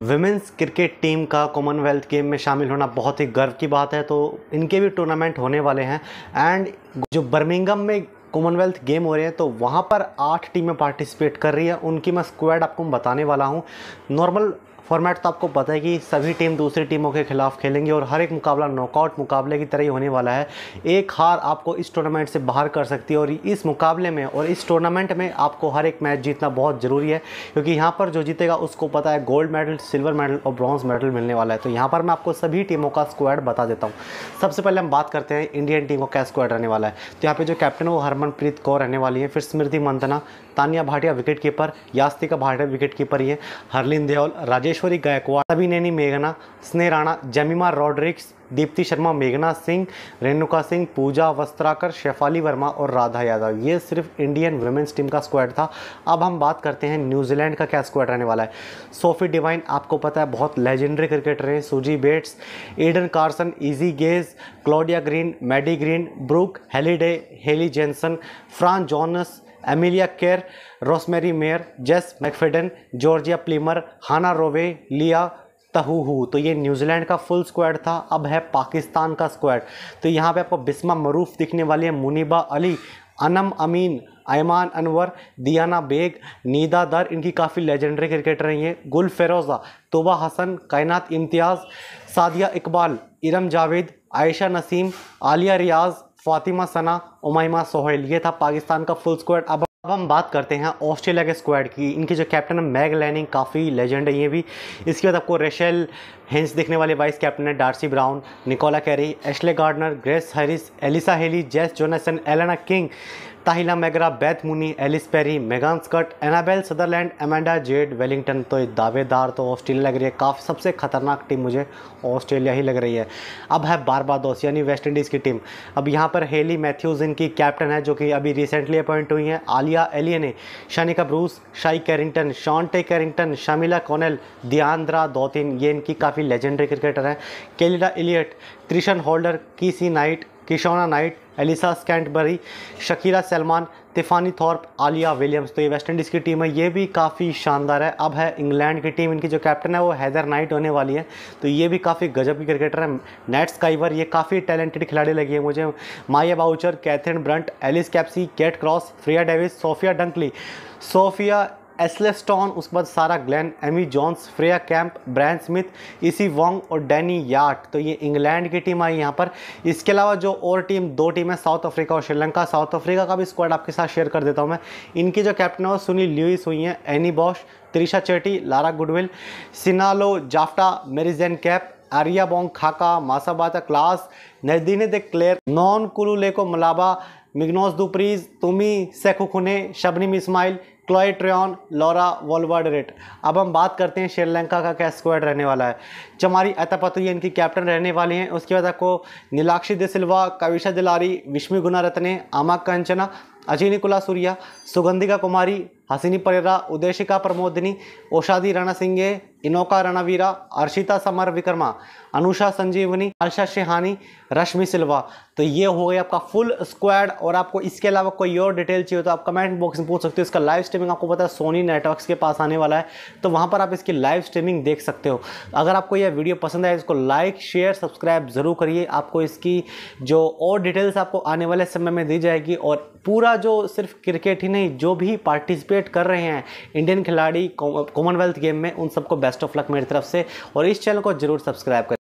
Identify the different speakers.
Speaker 1: Women's cricket team का Commonwealth game में शामिल होना बहुत ही गर्व की बात है तो इनके भी टूर्नामेंट होने वाले हैं। एंड जो बर्मिंगम में कॉमनवेल्थ गेम हो रहे हैं तो वहाँ पर आठ टीमें पार्टिसिपेट कर रही है। उनकी मैं स्क्वाड आपको बताने वाला हूँ। नॉर्मल फॉर्मेट तो आपको पता है कि सभी टीम दूसरी टीमों के खिलाफ खेलेंगे और हर एक मुकाबला नॉकआउट मुकाबले की तरह ही होने वाला है। एक हार आपको इस टूर्नामेंट से बाहर कर सकती है और इस मुकाबले में और इस टूर्नामेंट में आपको हर एक मैच जीतना बहुत ज़रूरी है, क्योंकि यहाँ पर जो जीतेगा उसको पता है गोल्ड मेडल सिल्वर मेडल और ब्रॉन्ज मेडल मिलने वाला है। तो यहाँ पर मैं आपको सभी टीमों का स्क्वाड बता देता हूँ। सबसे पहले हम बात करते हैं इंडियन टीम का क्या स्क्वाड रहने वाला है। तो यहाँ पर जो कैप्टन वो हरमनप्रीत कौर रहने वाली है। फिर Smriti Mandhana Tania Bhatia wicket keeper Yastika Bhatia wicket keeper ही है हरलिन देओल राजेश्वरी गायकवाड़ अभिनैनी मेघना, स्नेह राणा, जमीमा रॉड्रिक्स दीप्ति शर्मा, मेघना सिंह, रेणुका सिंह, पूजा वस्त्राकर, शेफाली वर्मा और राधा यादव। ये सिर्फ़ इंडियन वुमेंस टीम का स्क्वाड था। अब हम बात करते हैं न्यूजीलैंड का क्या स्क्वाड रहने वाला है। सोफी डिवाइन, आपको पता है, बहुत लेजेंडरी क्रिकेटर हैं, Suzie Bates, Eden Carson, Izzy Gaze, Claudia Green, Maddy Green, Brooke, Halliday, Hayley Jensen Fran Jonas Amelia Kerr Rosemary Mair Jess McFadyen Georgia Plimmer Hannah Rowe Lea Tahuhu तो ये New Zealand का full squad था, अब है पाकिस्तान का squad तो यहाँ पे आपको बिस्मा मरूफ दिखने वाली है, मुनीबा अली, अनम अमीन ऐमान अनवर, दियाना बेग, नीदा दर, इनकी काफ़ी लेजेंडरी क्रिकेटर रही हैं गुल फेरोज़ा तोबा हसन, कायनात इम्तियाज़, सादिया इकबाल, इरम जावेद, आयशा नसीम, आलिया रियाज फातिमा सना, उमाइमा सोहेल, ये था पाकिस्तान का फुल स्क्वाड अब अब हम बात करते हैं ऑस्ट्रेलिया के स्क्वाड की। इनके जो कैप्टन है मैग लैनिंग काफ़ी लेजेंड है, ये भी। इसके बाद आपको रेशेल हेंस दिखने वाले वाइस कैप्टन है Darcie Brown Nicola Carey Ashleigh Gardner Grace Harris Alyssa Healy Jess Jonassen Alana King Tahlia McGrath, Beth Mooney, Ellyse Perry, Megan Schutt, Annabel Sutherland Amanda Jade, Wellington तो दावेदार तो Australia लग रही है। काफ़ी सबसे खतरनाक टीम मुझे ऑस्ट्रेलिया ही लग रही है। अब है बारबादोस, यानी वेस्ट इंडीज़ की टीम। अब यहाँ पर हेली मैथ्यूज़ इनकी कैप्टन है, जो कि अभी रिसेंटली अपॉइंट हुई हैं। Aaliyah Alleyne, Shanika Bruce, Shai Carrington Shawnte Carrington, Shamilia Connell, Deandra Dottin, ये इनकी काफ़ी लेजेंडरी क्रिकेटर हैं। Kelida Elliott, Trishan Holder, Kycia Knight Kyshona Knight, Alisa Scantlebury Shakera Selman, Tiffany Thorpe, Aaliyah Williams. तो ये West Indies की team है, ये भी काफ़ी शानदार है। अब है इंग्लैंड की टीम, इनकी जो कैप्टन है वो हैदर नाइट होने वाली है। तो ये भी काफ़ी गजब की क्रिकेटर है। नेट स्काइवर ये काफ़ी टैलेंटेड खिलाड़ी लगी है मुझे। Maya Bouchier, Katherine Brunt, Alice Capsey Kate Cross, Freya Davies, Sophia Dunkley. Sophie Ecclestone उसके बाद Sarah Glenn, Amy Jones, Freya Kemp, Bryony Smith Issy Wong और डैनी याट तो ये इंग्लैंड की टीम आई यहाँ पर। इसके अलावा जो और टीम, दो टीम है, साउथ अफ्रीका और श्रीलंका। साउथ अफ्रीका का भी स्क्वाड आपके साथ शेयर कर देता हूँ मैं। इनकी जो कैप्टन है वो सुनील ल्यूइस हुई हैं, Anneke Bosch, Trisha Chetty Lara Goodall, Sinalo Jafta Marizanne Kapp, Ayabonga Khaka Masabata Klaas Nadine de Klerk Nonkululeko Mlaba Mignon du Preez Tumi Sekhukhune Shabnim Ismail Chloe Tryon Laura Wolvaardt rate अब हम बात करते हैं श्रीलंका का क्या squad रहने वाला है। चमारी अतपतु ये इनकी कैप्टन रहने वाली हैं। उसके बाद आपको नीलाक्षी दे सिल्वा Kavisha दिलारी Vishmi Gunaratne Ama Kanchana Achini Kulasuriya Sugandika Kumari Hasini Perera Udeshika Pramodini Oshadi Ranasinghe Inoka Ranaweera Arshita Samarawickrama Anusha Sanjeewani Asha Shehani Rashmi Silva तो ये हो गया आपका फुल स्क्वाड और आपको इसके अलावा कोई और डिटेल चाहिए तो आप कमेंट बॉक्स में पूछ सकते हो। इसका लाइव स्ट्रीमिंग आपको पता है सोनी नेटवर्क्स के पास आने वाला है। तो वहाँ पर आप इसकी लाइव स्ट्रीमिंग देख सकते हो। अगर आपको यह वीडियो पसंद आए इसको लाइक शेयर सब्सक्राइब ज़रूर करिए। आपको इसकी जो और डिटेल्स आपको आने वाले समय में दी जाएगी और पूरा जो सिर्फ़ क्रिकेट ही नहीं, जो भी पार्टिसिपेट कर रहे हैं इंडियन खिलाड़ी कॉमनवेल्थ गेम में, उन सबको बेस्ट ऑफ़ लक मेरी तरफ़ से। और इस चैनल को ज़रूर सब्सक्राइब करें।